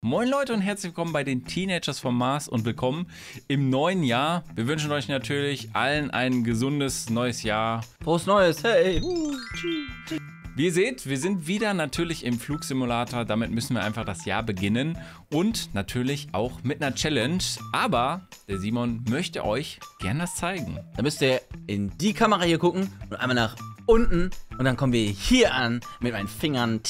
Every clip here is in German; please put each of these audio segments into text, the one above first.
Moin Leute und herzlich willkommen bei den Teenagers vom Mars und willkommen im neuen Jahr. Wir wünschen euch natürlich allen ein gesundes neues Jahr. Frohes Neues, hey! Wie ihr seht, wir sind wieder natürlich im Flugsimulator. Damit müssen wir einfach das Jahr beginnen und natürlich auch mit einer Challenge. Aber der Simon möchte euch gern das zeigen. Da müsst ihr in die Kamera hier gucken und einmal nach unten und dann kommen wir hier an mit meinen Fingern.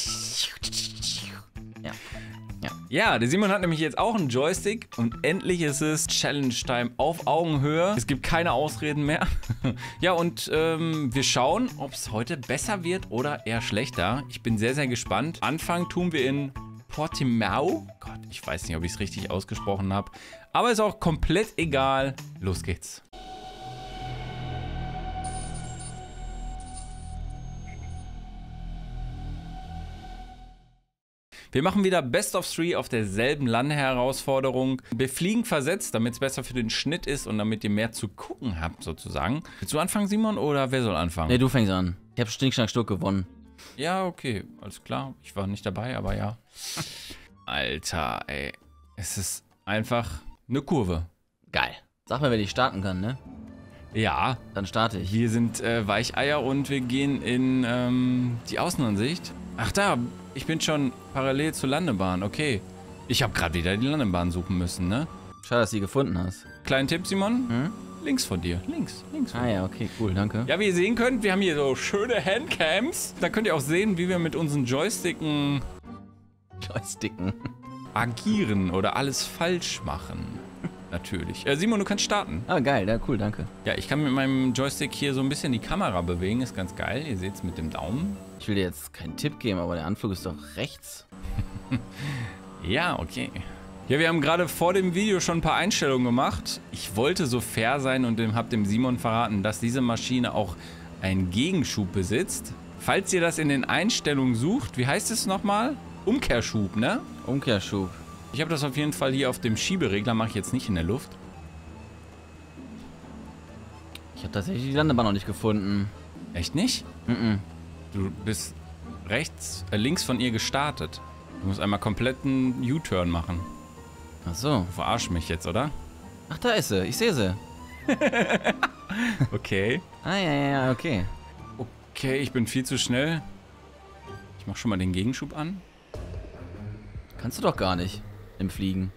Ja. Der Simon hat nämlich jetzt auch einen Joystick und endlich ist es Challenge Time auf Augenhöhe. Es gibt keine Ausreden mehr. ja, und ähm, wir schauen, ob es heute besser wird oder eher schlechter. Ich bin sehr, sehr gespannt. Anfang tun wir in Portimao. Gott, ich weiß nicht, ob ich es richtig ausgesprochen habe. Aber ist auch komplett egal. Los geht's. Wir machen wieder Best of Three auf derselben Landeherausforderung. Wir fliegen versetzt, damit es besser für den Schnitt ist und damit ihr mehr zu gucken habt, sozusagen. Willst du anfangen, Simon, oder wer soll anfangen? Nee, du fängst an. Ich hab Stinkschnack Stuck gewonnen. Ja, okay, alles klar. Ich war nicht dabei, aber ja. Alter, ey. Es ist einfach eine Kurve. Geil. Sag mal, wer ich starten kann, ne? Ja, Dann starte ich. hier sind äh, Weicheier und wir gehen in ähm, die Außenansicht. Ach da, ich bin schon parallel zur Landebahn, okay. Ich habe gerade wieder die Landebahn suchen müssen, ne? Schade, dass du sie gefunden hast. Kleinen Tipp, Simon. Hm? Links von dir. Links, links von Ah dir. ja, okay, cool, danke. Ja, wie ihr sehen könnt, wir haben hier so schöne Handcams. Da könnt ihr auch sehen, wie wir mit unseren Joysticken Joysticken. agieren oder alles falsch machen. Natürlich. Äh, Simon, du kannst starten. Ah, geil, ja, cool, danke. Ja, ich kann mit meinem Joystick hier so ein bisschen die Kamera bewegen. Ist ganz geil. Ihr seht es mit dem Daumen. Ich will dir jetzt keinen Tipp geben, aber der Anflug ist doch rechts. Ja, okay. Ja, wir haben gerade vor dem Video schon ein paar Einstellungen gemacht. Ich wollte so fair sein und dem, hab dem Simon verraten, dass diese Maschine auch einen Gegenschub besitzt. Falls ihr das in den Einstellungen sucht, wie heißt es nochmal? Umkehrschub, ne? Umkehrschub. Ich habe das auf jeden Fall hier auf dem Schieberegler, mache ich jetzt nicht in der Luft. Ich habe tatsächlich die Landebahn noch nicht gefunden. Echt nicht? Mhm. Du bist rechts, äh, links von ihr gestartet. Du musst einmal kompletten U-Turn machen. Ach so. Du verarsch mich jetzt, oder? Ach, da ist sie. Ich sehe sie. Okay. Ah, ja, ja, ja, okay. Okay, ich bin viel zu schnell. Ich mach schon mal den Gegenschub an. Kannst du doch gar nicht im Fliegen.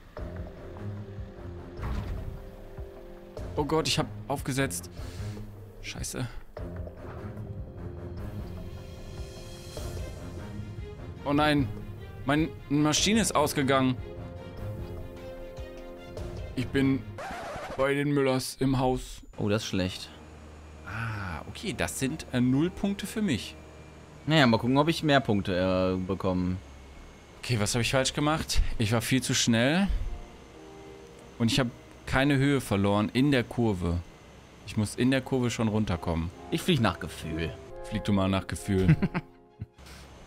Oh Gott, ich hab aufgesetzt. Scheiße. Oh nein, meine Maschine ist ausgegangen. Ich bin bei den Müllers im Haus. Oh, das ist schlecht. Ah, okay, das sind äh, null Punkte für mich. Naja, mal gucken, ob ich mehr Punkte äh, bekomme. Okay, was habe ich falsch gemacht? Ich war viel zu schnell. Und ich habe keine Höhe verloren in der Kurve. Ich muss in der Kurve schon runterkommen. Ich fliege nach Gefühl. Flieg du mal nach Gefühl.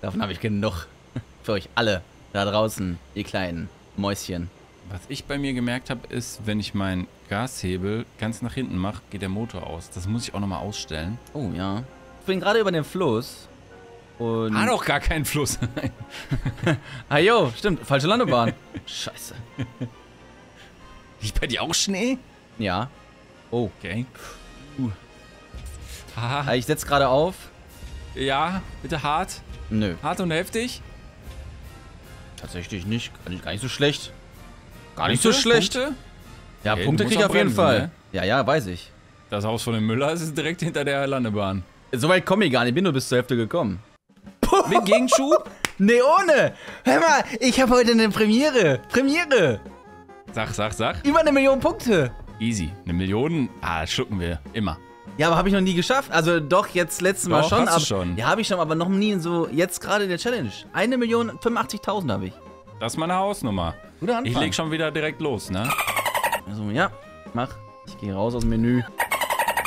Davon habe ich genug. Für euch alle da draußen, ihr kleinen Mäuschen. Was ich bei mir gemerkt habe, ist, wenn ich meinen Gashebel ganz nach hinten mache, geht der Motor aus. Das muss ich auch nochmal ausstellen. Oh ja. Ich bin gerade über den Fluss. Und. Ah, doch gar keinen Fluss. Ah, jo, stimmt. Falsche Landebahn. Scheiße. Liegt bei dir auch Schnee? Ja. Oh. Okay. Uh. Haha. Ich setz gerade auf. Ja, bitte hart. Nö. Hart und heftig. Tatsächlich nicht. Gar nicht, so schlecht. Gar nicht Punkte? so schlecht. Punkte? Ja, Okay, Punkte krieg ich auf jeden Fall. ne? Ja, ja, weiß ich. Das Haus von dem Müller ist direkt hinter der Landebahn. So weit komme ich gar nicht. Ich bin nur bis zur Hälfte gekommen. Mit Gegenschub? Nee, ohne. Hör mal, ich habe heute eine Premiere. Premiere. Sag, sag, sag. Über eine Million Punkte. Easy. Eine Million, ah, schlucken wir. Immer. Ja, aber habe ich noch nie geschafft. Also doch, jetzt letztes Mal Doch, schon. hast du aber, schon. Ja, habe ich schon, aber noch nie in so, jetzt gerade in der Challenge. Eine Million 85.000 habe ich. Das ist meine Hausnummer. Guter Anfang. Ich leg schon wieder direkt los, ne? Also, ja, mach. Ich gehe raus aus dem Menü.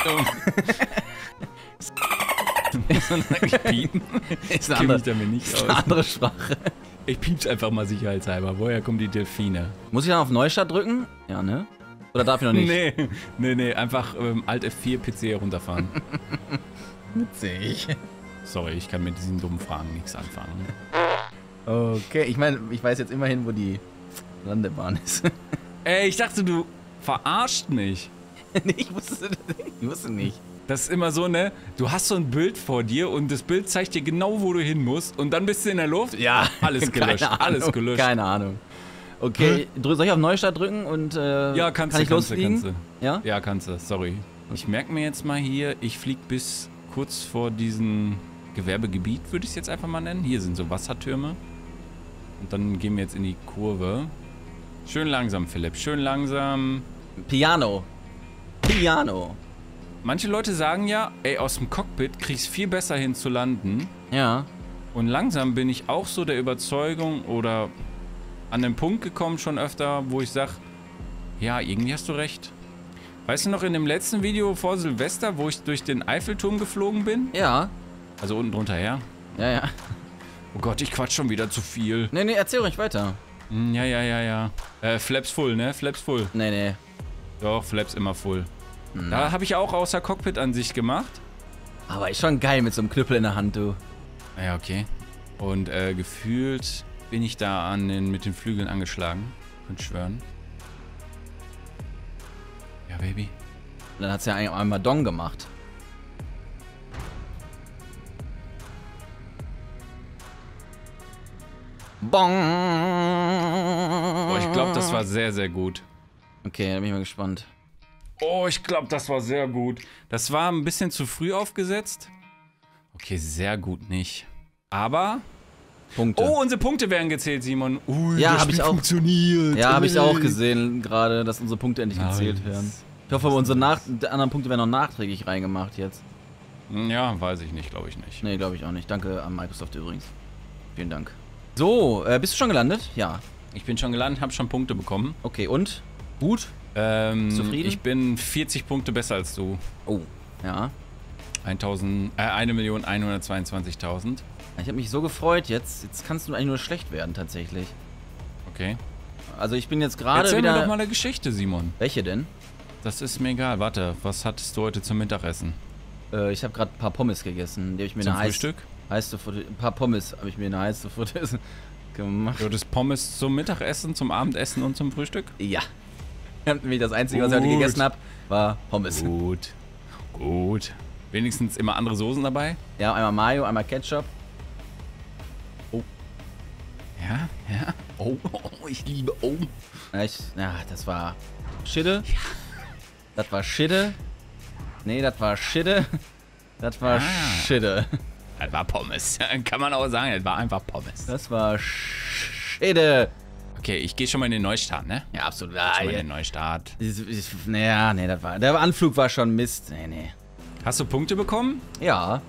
ich piepen. Ist eine andere, damit nicht ist eine andere Sprache. Ich piep's einfach mal sicherheitshalber. Woher kommen die Delfine? Muss ich dann auf Neustart drücken? Ja, ne? Oder darf ich noch nicht? Nee, nee, nee. Einfach ähm, Alt F4 PC herunterfahren. Witzig. Sorry, ich kann mit diesen dummen Fragen nichts anfangen. Okay, ich meine, ich weiß jetzt immerhin, wo die Landebahn ist. Ey, ich dachte, du verarscht mich. nee, ich wusste, ich wusste nicht. Das ist immer so, ne? Du hast so ein Bild vor dir und das Bild zeigt dir genau, wo du hin musst und dann bist du in der Luft. Ja, Alles gelöscht, keine alles Ahnung, gelöscht. Keine Ahnung. Okay, drü- soll ich auf Neustart drücken und äh, Ja, kannst kann du, ich kannst du, losfliegen? kannst du. Ja? Ja, kannst du, sorry. Ich merke mir jetzt mal hier, ich fliege bis kurz vor diesem Gewerbegebiet, würde ich es jetzt einfach mal nennen. Hier sind so Wassertürme. Und dann gehen wir jetzt in die Kurve. Schön langsam, Philipp, schön langsam. Piano. Piano. Manche Leute sagen ja, ey, aus dem Cockpit kriegst viel besser hin zu landen. Ja. Und langsam bin ich auch so der Überzeugung oder an den Punkt gekommen schon öfter, wo ich sag, ja, irgendwie hast du recht. Weißt du noch in dem letzten Video vor Silvester, wo ich durch den Eiffelturm geflogen bin? Ja. Also unten drunter her. Ja, ja. Oh Gott, ich quatsch schon wieder zu viel. Nee, nee, erzähl ruhig weiter. Hm, Ja, ja, ja, ja. Äh, Flaps full, ne? Flaps full. Nee, nee. Doch, Flaps immer full. Da habe ich auch außer Cockpit-Ansicht gemacht. Aber ist schon geil mit so einem Knüppel in der Hand, du. Ja, okay. Und äh, gefühlt bin ich da an den, mit den Flügeln angeschlagen. Könnt schwören. Ja, Baby. Dann hat's ja ein- einmal Dong gemacht. Bong. Oh, ich glaube, das war sehr, sehr gut. Okay, da bin ich mal gespannt. Oh, ich glaube, das war sehr gut. Das war ein bisschen zu früh aufgesetzt. Okay, sehr gut nicht. Aber. Punkte. Oh, unsere Punkte werden gezählt, Simon. Ui, Ja, das hab ich Spiel auch. funktioniert. ja, habe ich auch gesehen gerade, dass unsere Punkte endlich gezählt Nice. werden. Ich hoffe, aber unsere nach anderen Punkte werden noch nachträglich reingemacht jetzt. Ja, weiß ich nicht, glaube ich nicht. Nee, glaube ich auch nicht. Danke an Microsoft übrigens. Vielen Dank. So, äh, bist du schon gelandet? Ja. Ich bin schon gelandet, habe schon Punkte bekommen. Okay, und? Gut? Ähm, Zufrieden? Ich bin 40 Punkte besser als du. Oh. Ja. 1000, äh, 1.122.000. Ich habe mich so gefreut jetzt. Jetzt kannst du eigentlich nur schlecht werden, tatsächlich. Okay. Also ich bin jetzt gerade Erzähl wieder... mir doch mal eine Geschichte, Simon. Welche denn? Das ist mir egal. Warte, was hattest du heute zum Mittagessen? Äh, ich habe gerade ein paar Pommes gegessen. Die habe ich mir Zum eine Frühstück? heiße Futter... Ein paar Pommes habe ich mir eine heiße Futter gemacht. Du hattest Pommes zum Mittagessen, zum Abendessen und zum Frühstück? Ja. Das Einzige, was ich heute Gut. gegessen habe, war Pommes. Gut. Gut. Wenigstens immer andere Soßen dabei? Ja, einmal Mayo, einmal Ketchup. Ja, ja. Oh, oh ich liebe Oh. Ja, ich, ja das war Schidde. Das war Schidde. Nee, das war Schidde. Das war Ah. Schidde. Das war Pommes. Kann man auch sagen, das war einfach Pommes. Das war Schidde. Okay, ich gehe schon mal in den Neustart, ne? Ja, absolut. Schon Ah, mal in ja. den Neustart. Naja, nee, das war. Der Anflug war schon Mist. Nee, nee. Hast du Punkte bekommen? Ja.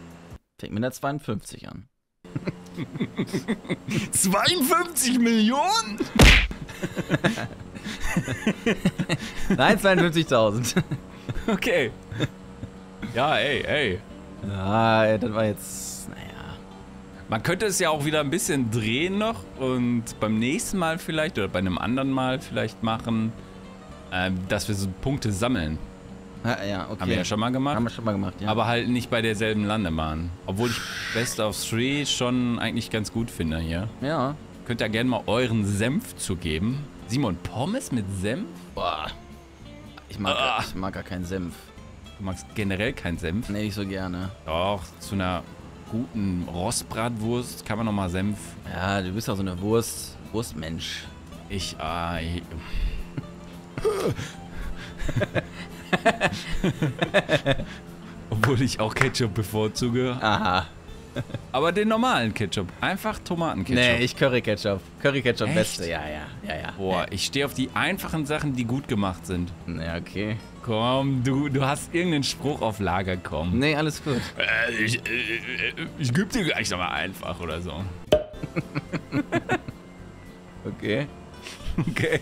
Fängt mit der 52 an. 52 Millionen? Nein, 52.000. Okay. Ja, ey, ey. ja, das war jetzt. Naja. Man könnte es ja auch wieder ein bisschen drehen noch und beim nächsten Mal vielleicht oder bei einem anderen Mal vielleicht machen, ähm, dass wir so Punkte sammeln. Ja, ja, okay. Haben wir ja schon mal gemacht. Haben wir schon mal gemacht, ja. Aber halt nicht bei derselben Landebahn. Obwohl ich Best of Three schon eigentlich ganz gut finde hier. Ja. Könnt ihr gerne mal euren Senf zugeben. Simon, Pommes mit Senf? Boah. Ich mag, Ah. ich mag gar keinen Senf. Du magst generell keinen Senf. Nee, nicht so gerne. Doch, zu einer guten Rostbratwurst kann man noch mal Senf. Ja, du bist auch so eine Wurst. Wurstmensch. Ich, ah, ich Obwohl ich auch Ketchup bevorzuge. Aha. Aber den normalen Ketchup. Einfach Tomatenketchup. Nee, ich Curry Ketchup. Curry Ketchup Echt? beste. Ja, ja, ja, ja. Boah, ich stehe auf die einfachen Sachen, die gut gemacht sind. Ja, okay. Komm, du, du hast irgendeinen Spruch auf Lager, komm. Nee, alles gut. Äh, ich, äh, äh, ich geb dir gleich nochmal einfach oder so. Okay. Okay.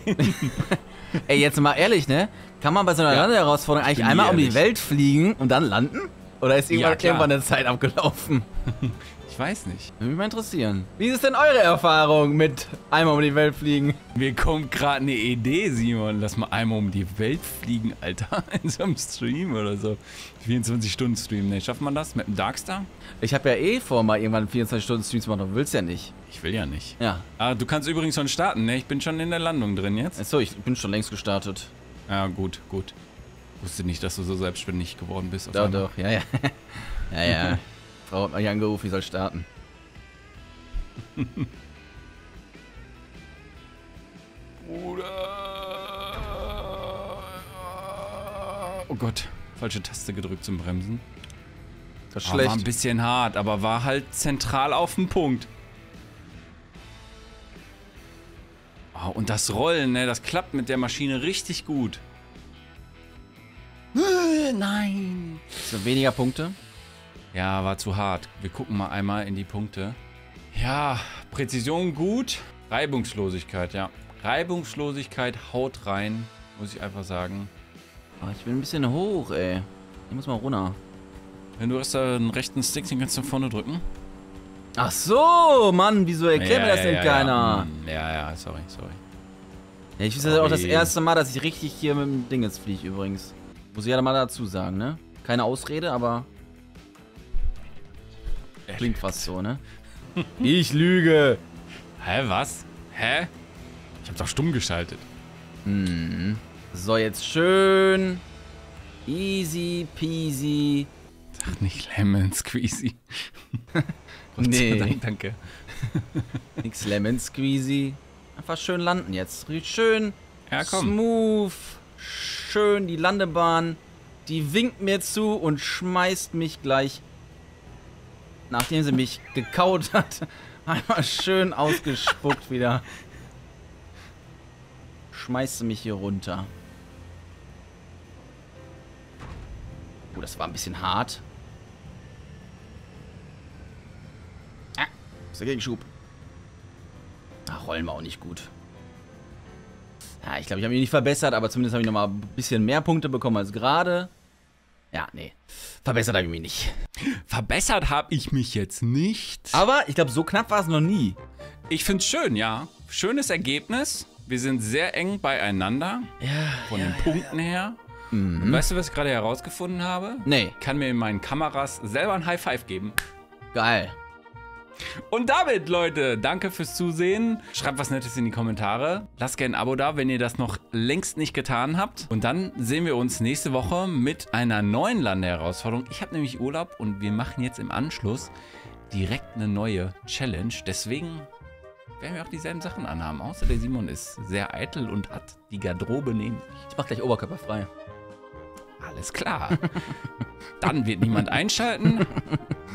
Ey, jetzt mal ehrlich, ne? Kann man bei so einer Ja. Landeherausforderung eigentlich einmal um die ehrlich. Welt fliegen und dann landen? Oder ist irgendwann, Ja, irgendwann eine Zeit abgelaufen? Ich weiß nicht. Würde mich mal interessieren. Wie ist denn eure Erfahrung mit einmal um die Welt fliegen? Mir kommt gerade eine Idee, Simon. Lass mal einmal um die Welt fliegen, Alter. In so einem Stream oder so. 24-Stunden-Stream. Ne, schafft man das mit dem Darkstar? Ich habe ja eh vor, mal irgendwann 24 Stunden Streams zu machen, aber willst ja nicht. Ich will ja nicht. Ja. Ah, du kannst übrigens schon starten, ne? Ich bin schon in der Landung drin jetzt. Achso, ich bin schon längst gestartet. Ja, gut, gut. Wusste nicht, dass du so selbstständig geworden bist. auf Doch, einmal. doch, ja, ja. ja, ja. Frau hat mich angerufen, ich soll starten. Bruder. Oh Gott, falsche Taste gedrückt zum Bremsen. Das ist Ah, war ein schlecht. bisschen hart, aber war halt zentral auf den Punkt. Oh, und das Rollen, ne, das klappt mit der Maschine richtig gut. Äh, Nein. So weniger Punkte. Ja, war zu hart. Wir gucken mal einmal in die Punkte. Ja, Präzision gut. Reibungslosigkeit, ja. Reibungslosigkeit haut rein, muss ich einfach sagen. Oh, ich bin ein bisschen hoch, ey. Ich muss mal runter. Wenn du hast da einen rechten Stick, den kannst du nach vorne drücken. Ach so, Mann, wieso erklärt mir das denn ja, keiner? Ja. Hm, ja, ja, sorry, sorry. Ja, ich wüsste das auch das erste Mal, dass ich richtig hier mit dem Ding jetzt fliege übrigens. Muss ich ja mal dazu sagen, ne? Keine Ausrede, aber klingt fast so, ne? ich lüge. Hä, was? Hä? Ich hab doch stumm geschaltet. Hm. So, jetzt schön. Easy peasy. Sag nicht Lemon Squeezy. Nee. Dank, danke. Nix Lemon Squeezy. Einfach schön landen jetzt. Schön Ja, komm. smooth. Schön die Landebahn. Die winkt mir zu und schmeißt mich gleich, nachdem sie mich gekaut hat, einmal schön ausgespuckt wieder. Schmeißt sie mich hier runter. Oh, das war ein bisschen hart. Ah, ist der Gegenschub. Ach, rollen wir auch nicht gut. Ja, ich glaube, ich habe mich nicht verbessert, aber zumindest habe ich nochmal ein bisschen mehr Punkte bekommen als gerade. Ja, nee. Verbessert habe ich mich nicht. Verbessert habe ich mich jetzt nicht. Aber ich glaube, so knapp war es noch nie. Ich find's schön, ja. Schönes Ergebnis. Wir sind sehr eng beieinander. Ja. Von den Punkten her. Und weißt du, was ich gerade herausgefunden habe? Nee, Ich kann mir in meinen Kameras selber ein High Five geben. geil. Und damit, Leute, danke fürs Zusehen. Schreibt was Nettes in die Kommentare. Lasst gerne ein Abo da, wenn ihr das noch längst nicht getan habt. Und dann sehen wir uns nächste Woche mit einer neuen Landeherausforderung. Ich habe nämlich Urlaub und wir machen jetzt im Anschluss direkt eine neue Challenge. Deswegen werden wir auch dieselben Sachen anhaben. Außer der Simon ist sehr eitel und hat die Garderobe neben sich. Ich mach gleich oberkörperfrei. Alles klar. dann wird niemand einschalten.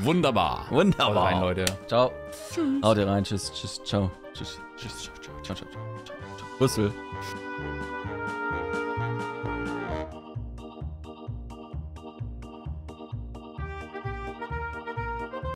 Wunderbar. Wunderbar. Haut rein, Leute. Ciao. Haut ihr rein. Tschüss, tschüss, ciao. Tschüss, tschüss, ciao, ciao, ciao, ciao, ciao. Rüssel.